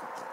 something.